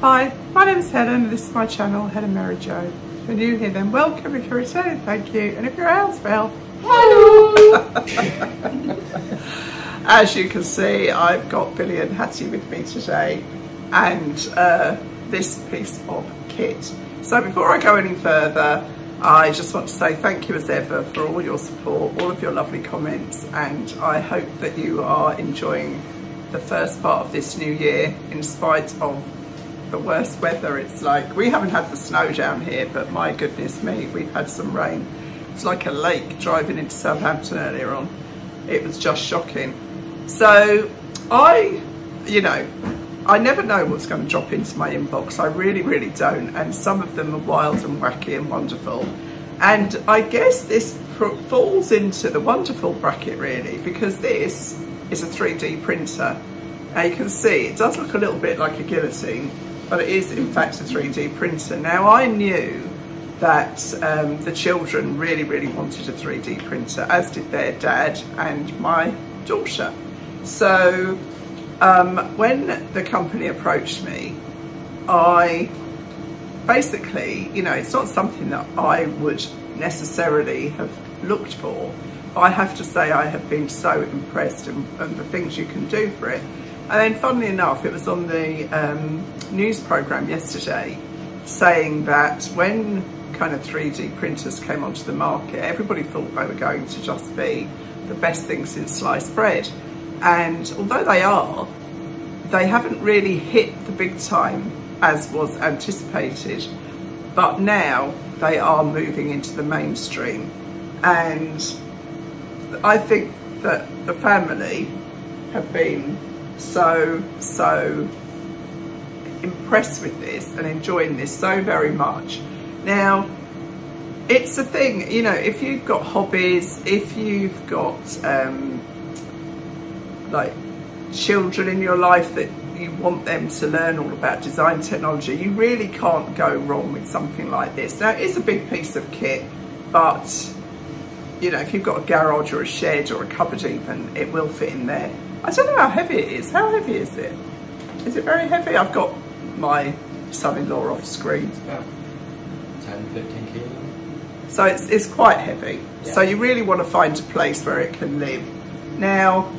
Hi, my name is Helen and this is my channel, Helen Mary Jo. If you're new here then welcome, if you're returning thank you, and if you're else well, hello! As you can see I've got Billy and Hattie with me today and uh, this piece of kit. So before I go any further I just want to say thank you as ever for all your support, all of your lovely comments and I hope that you are enjoying the first part of this new year in spite of the worst weather it's like. We haven't had the snow down here, but my goodness me, we've had some rain. It's like a lake driving into Southampton earlier on. It was just shocking. So I, you know, I never know what's going to drop into my inbox. I really, really don't. And some of them are wild and wacky and wonderful. And I guess this falls into the wonderful bracket really, because this is a 3D printer. Now you can see it does look a little bit like a guillotine, but it is in fact a 3D printer. Now I knew that um, the children really, really wanted a 3D printer, as did their dad and my daughter. So um, when the company approached me, I basically, you know, it's not something that I would necessarily have looked for. I have to say I have been so impressed and, and the things you can do for it. And then funnily enough, it was on the um, news program yesterday saying that when kind of 3D printers came onto the market, everybody thought they were going to just be the best thing since sliced bread. And although they are, they haven't really hit the big time as was anticipated. But now they are moving into the mainstream. And I think that the family have been so, so impressed with this and enjoying this so very much. Now, it's a thing, you know, if you've got hobbies, if you've got um, like children in your life that you want them to learn all about design technology, you really can't go wrong with something like this. Now, it's a big piece of kit, but you know, if you've got a garage or a shed or a cupboard even, it will fit in there. I don't know how heavy it is. How heavy is it? Is it very heavy? I've got my son-in-law off screen. It's about 10, 15 kilos. So it's, it's quite heavy. Yeah. So you really want to find a place where it can live. Now,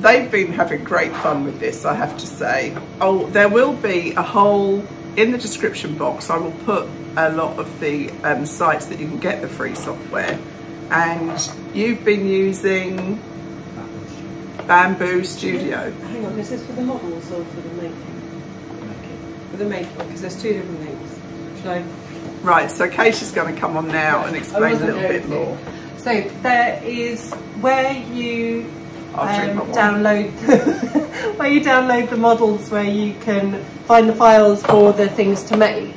they've been having great fun with this, I have to say. Oh, there will be a whole, in the description box, I will put a lot of the um, sites that you can get the free software. And you've been using Bambu Studio. Hang on, is this for the models or for the making? For the making, because there's two different things. I? Right, so is going to come on now and explain a little bit more. So there is where you um, download where you download the models where you can find the files for the things to make.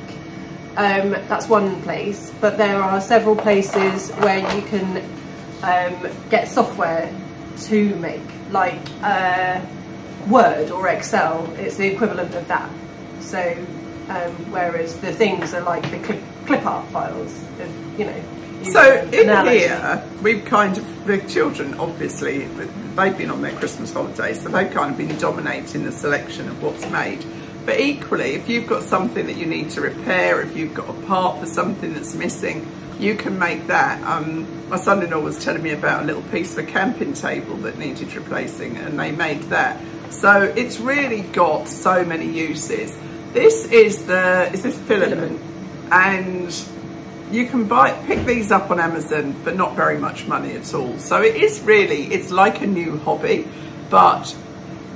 Um, that's one place, but there are several places where you can um, get software to make, like uh, Word or Excel. It's the equivalent of that. So, um, whereas the things are like the clip, clip art files, of, you know. So in analogy. here, we've kind of, the children obviously, they've been on their Christmas holidays, so they've kind of been dominating the selection of what's made. But equally, if you've got something that you need to repair, if you've got a part for something that's missing, you can make that. Um, my son-in-law was telling me about a little piece of a camping table that needed replacing and they made that. So it's really got so many uses. This is the, is this filament? And you can buy pick these up on Amazon for not very much money at all. So it is really, it's like a new hobby, but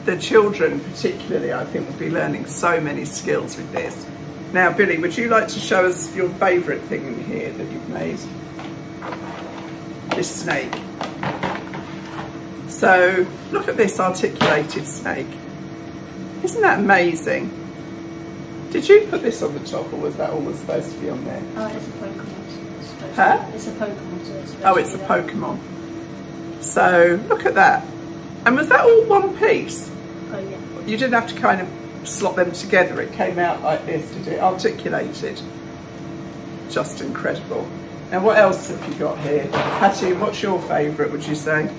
the children particularly, I think, will be learning so many skills with this. Now, Billy, would you like to show us your favourite thing in here that you've made? This snake. So, look at this articulated snake. Isn't that amazing? Did you put this on the top or was that always supposed to be on there? Oh, it's a Pokemon. so Huh? It's a Pokemon, so it's Oh, it's a. Pokemon. So, look at that. And was that all one piece? Oh, yeah. You didn't have to kind of slot them together. It came out like this, did it? Articulated. Just incredible. Now, what else have you got here? Hattie, what's your favourite, would you say?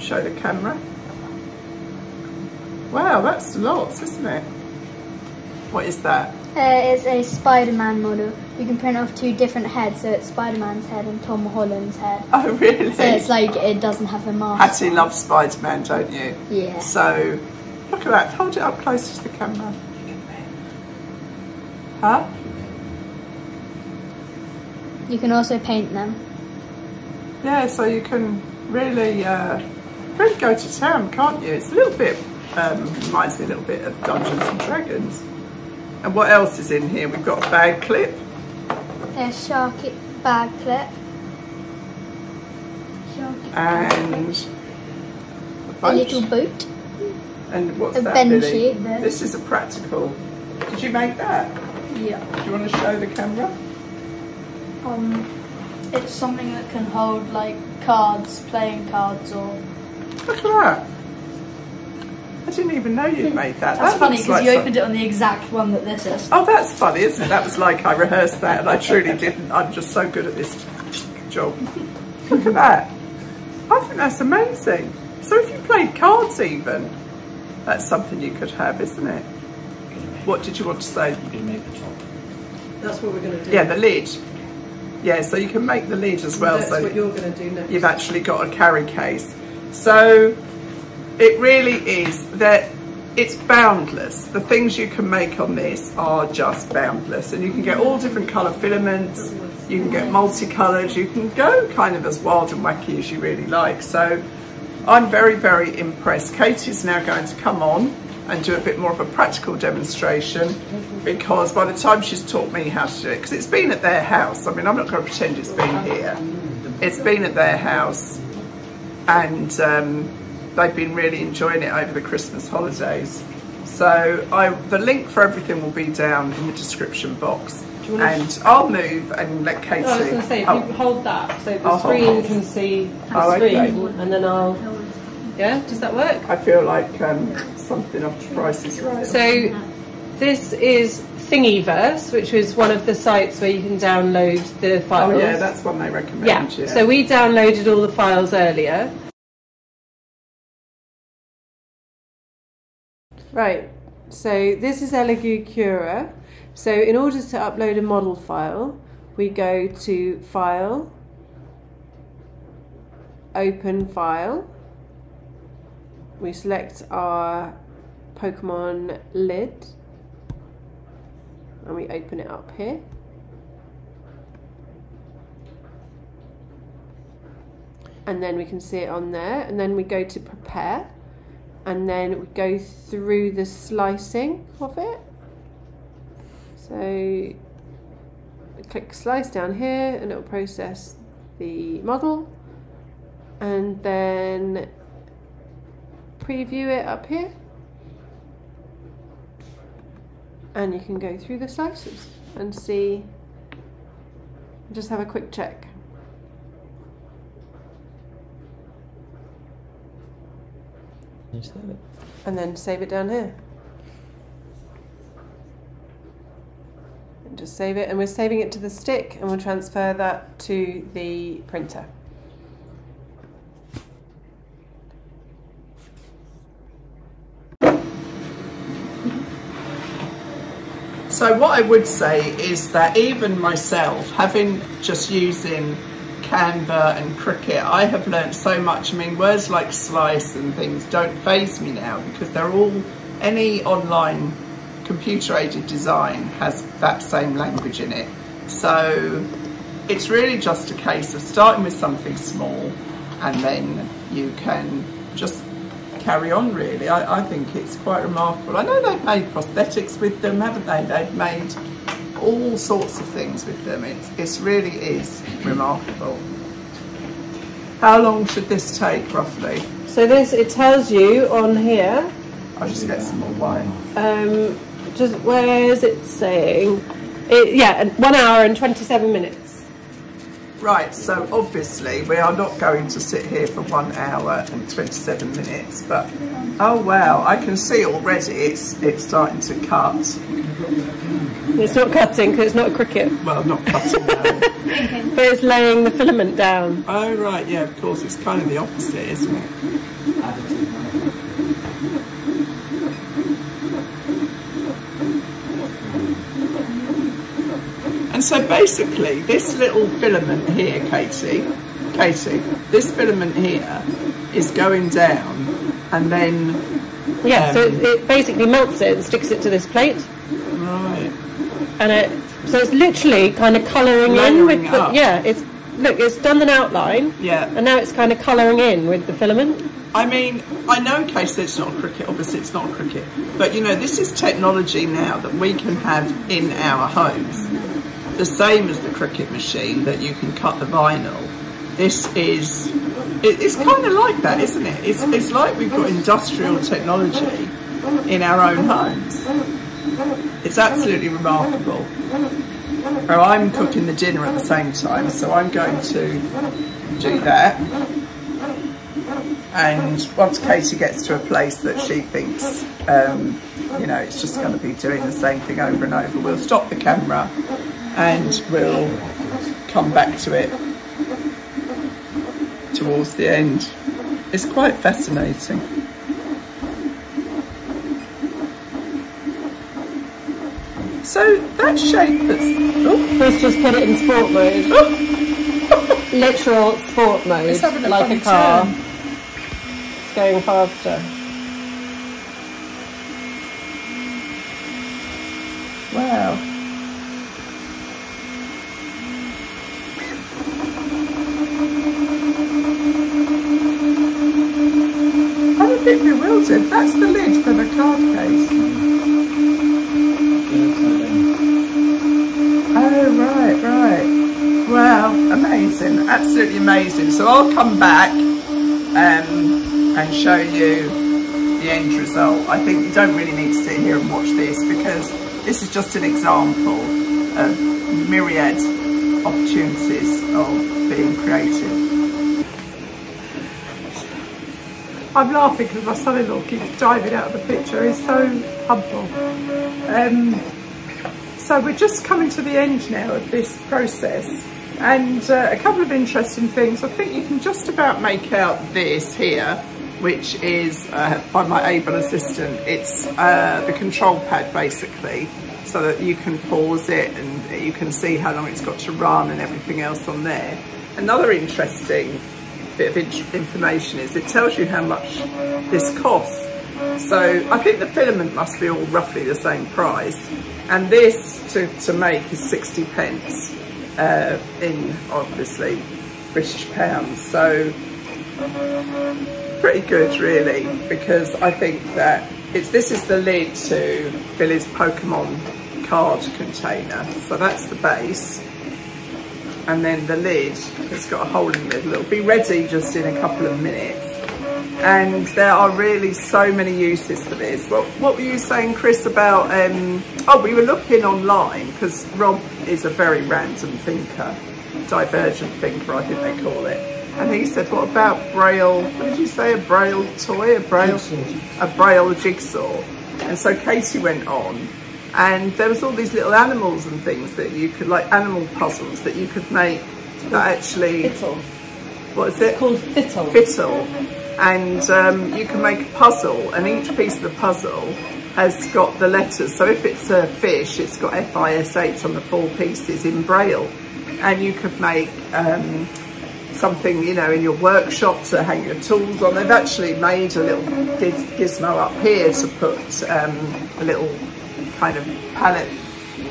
Show the camera. Wow, that's lots, isn't it? What is that? Uh, it's a Spider-Man model. You can print off two different heads, so it's Spider-Man's head and Tom Holland's head. Oh, really? So it's like it doesn't have a mask. Hattie loves Spider-Man, don't you? Yeah. So, look at that. Hold it up closer to the camera. Huh? You can also paint them. Yeah, so you can really, uh, really go to town, can't you? It's a little bit, um, reminds me a little bit of Dungeons and Dragons. And what else is in here? We've got a bag clip. A shark bag clip. Sharky and a a little boot. and what's a that, Benji Lily? there. This is a practical. Did you make that? Yeah. Do you want to show the camera? Um, it's something that can hold like cards, playing cards, or Look at that. I didn't even know you'd made that. that's that funny because like you some- opened it on the exact one that this is. Oh, that's funny, isn't it? That was like I rehearsed that and I truly didn't. I'm just so good at this job. Look at that. I think that's amazing. So if you played cards even, that's something you could have, isn't it? What did you want to say? You can make the top. That's what we're going to do. Yeah, the lid. Yeah, so you can make the lid as well. That's so what you're going to do next. you've actually got a carry case. So it really is that it's boundless. The things you can make on this are just boundless, and you can get all different colour filaments. You can get multicoloured. You can go kind of as wild and wacky as you really like. So I'm very, very impressed. Katie's now going to come on and do a bit more of a practical demonstration because by the time she's taught me how to do it, because it's been at their house. I mean, I'm not going to pretend it's been here. It's been at their house and um, they've been really enjoying it over the Christmas holidays. So I, the link for everything will be down in the description box. And I'll move and let Katie. Oh, I was going to say, if Oh, you hold that so the I'll hold screen it. can see the Oh, okay. screen, and then I'll. Yeah, does that work? I feel like um, something off the Price is Right. So this is Thingiverse, which was one of the sites where you can download the files. oh files. yeah, that's one they recommend. yeah. Yeah. So we downloaded all the files earlier. Right. So this is Elegoo Cura. So in order to upload a model file, we go to File, Open File. We select our Pokemon lid and we open it up here. And then we can see it on there, and then we go to prepare, and then we go through the slicing of it. So click slice down here, and it will process the model, and then preview it up here. And you can go through the slices and see. Just have a quick check. You save it. and then save it down here. And just save it and we're saving it to the stick and we'll transfer that to the printer So what I would say is that even myself, having just using Canva and Cricut, I have learnt so much. I mean, words like slice and things don't phase me now because they're all, any online computer aided design has that same language in it. So it's really just a case of starting with something small and then you can just carry on really. I, I think it's quite remarkable. I know they've made prosthetics with them, haven't they? They've made all sorts of things with them. It it's really is remarkable. How long should this take roughly? so this it tells you on here I'll just get some more wine. um, just where is it saying it, yeah one hour and 27 minutes Right, so obviously we are not going to sit here for one hour and 27 minutes, but oh wow, I can see already it's it's starting to cut. it's not cutting because it's not a Cricut Well, not cutting now. but it's laying the filament down oh right, yeah, of course, it's kind of the opposite, isn't it? And so basically, this little filament here, Katie, Katie, this filament here is going down, and then Yeah, so Um, it, it basically melts it and sticks it to this plate, right, and it so it's literally kind of colouring in with the, up. yeah. It's look, it's done an outline, yeah. and now it's kind of colouring in with the filament. I mean, I know, Casey, it's not a Cricut. Obviously, it's not a Cricut, but you know, this is technology now that we can have in our homes. The same as the Cricut machine that you can cut the vinyl. This is, it, it's kind of like that, isn't it? It's, it's like we've got industrial technology in our own homes. It's absolutely remarkable. Oh, I'm cooking the dinner at the same time, so I'm going to do that. And once Katie gets to a place that she thinks, um, you know, it's just going to be doing the same thing over and over, we'll stop the camera and we'll come back to it towards the end. It's quite fascinating. So that shape that's oh, Chris just put it in sport mode, oh. literal sport mode, a like a car. turn. It's going faster. wow. I'm a bit bewildered. That's the lid for the card case. Oh, right, right. Wow, amazing. Absolutely amazing. So I'll come back um, and show you the end result. I think you don't really need to sit here and watch this because this is just an example of myriad opportunities of being creative. I'm laughing because my son-in-law keeps diving out of the picture. He's so humble. Um, so we're just coming to the end now of this process and uh, a couple of interesting things. I think you can just about make out this here, which is uh, by my able assistant. It's uh, the control pad basically, so that you can pause it and you can see how long it's got to run and everything else on there. Another interesting bit of information is it tells you how much this costs. So I think the filament must be all roughly the same price. And this to, to make is 60 pence uh, in obviously British pounds. So pretty good really because I think that it's this is the lid to Billy's Pokemon card container. So that's the base and then the lid—it's got a hole in the middle. It'll be ready just in a couple of minutes. And there are really so many uses for this. What, what were you saying, Chris, about, um, oh, we were looking online because Rob is a very random thinker, divergent thinker, I think they call it. And he said, what about Braille, what did you say, a Braille toy, a Braille, a Braille jigsaw? And so Katie went on and there was all these little animals and things that you could, like animal puzzles that you could make that actually, Fiddle. what is it? Called fiddle. fiddle and um, you can make a puzzle and each piece of the puzzle has got the letters so if it's a fish it's got F-I-S-H on the four pieces in braille and you could make um, something you know in your workshop to hang your tools on they've actually made a little giz- gizmo up here to put um, a little kind of palette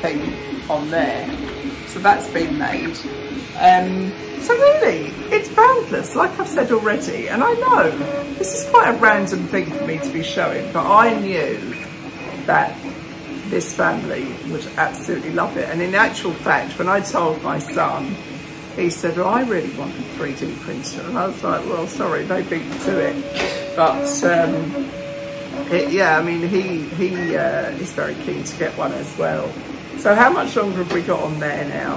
thing on there so that's been made um, so really, it's boundless, like I've said already, and I know this is quite a random thing for me to be showing, but I knew that this family would absolutely love it. And in actual fact, when I told my son, he said, well, I really want a 3D printer. And I was like, well, sorry, they beat to it. But um, it, yeah, I mean, he, he uh, is very keen to get one as well. So how much longer have we got on there now?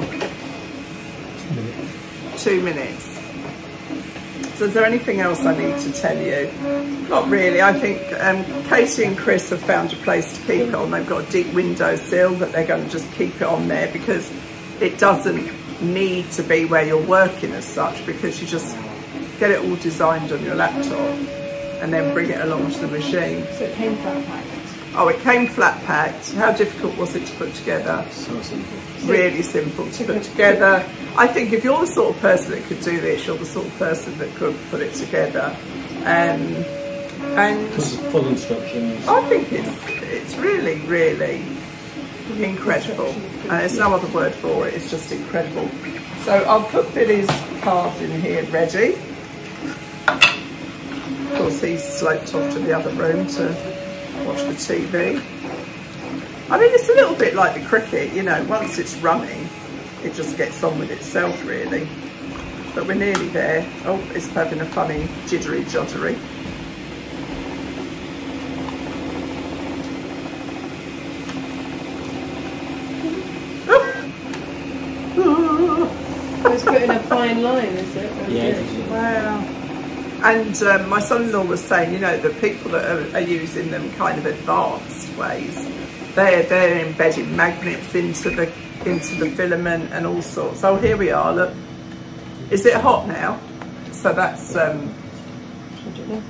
two minutes. So is there anything else I need to tell you? Not really. I think um, Katie and Chris have found a place to keep it on. They've got a deep window sill that they're going to just keep it on there because it doesn't need to be where you're working as such because you just get it all designed on your laptop and then bring it along to the machine. So it came flat packed. Oh, it came flat packed. How difficult was it to put together? So simple. Really simple to put together. I think if you're the sort of person that could do this, you're the sort of person that could put it together. Um, and full instructions. I think it's it's really, really incredible. And there's no other word for it. It's just incredible. So I'll put Billy's cards in here ready. Of course, he's sloped off to the other room to watch the TV. I mean, it's a little bit like the Cricut, you know, once it's running, it just gets on with itself, really. But we're nearly there. Oh, it's having a funny jittery joddery. It's putting a fine line, is it? Yeah. Wow. And um, my son-in-law was saying, you know, the people that are, are using them kind of advanced ways, they're they're embedding magnets into the into the filament and all sorts. Oh, here we are. Look, is it hot now? So that's um, I don't know.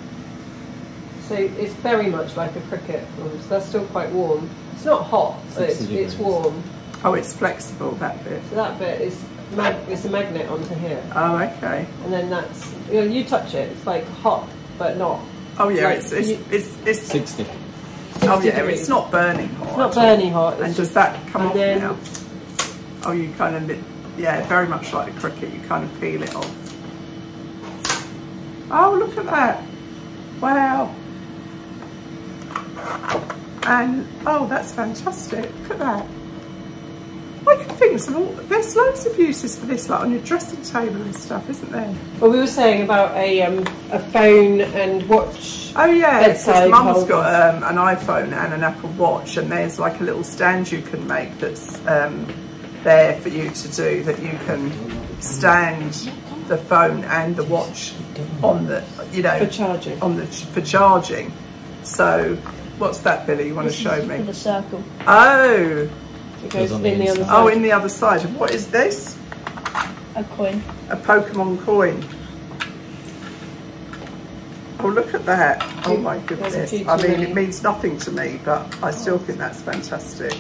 So it's very much like a Cricut. one, So that's still quite warm. It's not hot, so it's, it's warm. oh, it's flexible that bit. So that bit is mag- it's a magnet onto here, Oh, okay. and then that's you know you touch it. It's like hot, but not. Oh yeah, Like, it's it's, you- it's it's 60. oh yeah, degrees. it's not burning hot. It's not burning hot. And It's does that come off then- now? Oh, you kind of, yeah, very much like a Cricut, you kind of peel it off. Oh, look at that. Wow. And, oh, that's fantastic. Look at that. I can all, there's loads of uses for this, like on your dressing table and stuff, isn't there? well, we were saying about a um, a phone and watch. Oh yeah, Bedside because Mum's holder. got um, an iPhone and an Apple Watch, and there's like a little stand you can make that's um, there for you to do that you can stand the phone and the watch on the, you know, For charging. on the for charging. So, what's that, Billy? You want to This is show For me? the circle. Oh, It goes in the the other side. oh, in the other side. What is this? A coin. A Pokemon coin. Oh, look at that. Oh my There's a goodness. I mean, many. it means nothing to me, but I still think that's fantastic.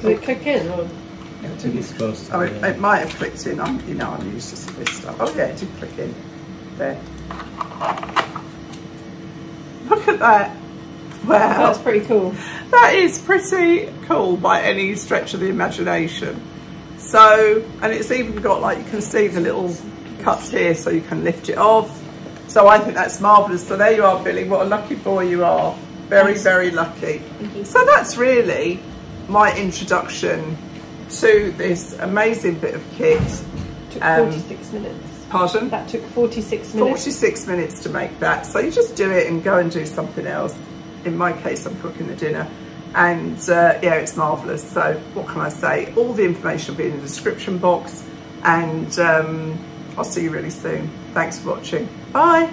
Does it click in? Or? I think it's supposed to Oh, it, it might have clicked in. I'm, you know, I'm used to this stuff. Oh yeah, it did click in. There. Look at that. Wow. That's pretty cool. That is pretty cool by any stretch of the imagination. So, and it's even got like, you can see the little cuts here so you can lift it off. So I think that's marvellous. So there you are, Billy. What a lucky boy you are. Very, Thanks. very lucky. So that's really my introduction to this amazing bit of kit. Took Um, 46 minutes. Pardon? That took 46 minutes. 46 minutes to make that. So you just do it and go and do something else. In my case, I'm cooking the dinner. And uh, yeah, it's marvellous. So what can I say? All the information will be in the description box. And um, I'll see you really soon. Thanks for watching. Bye.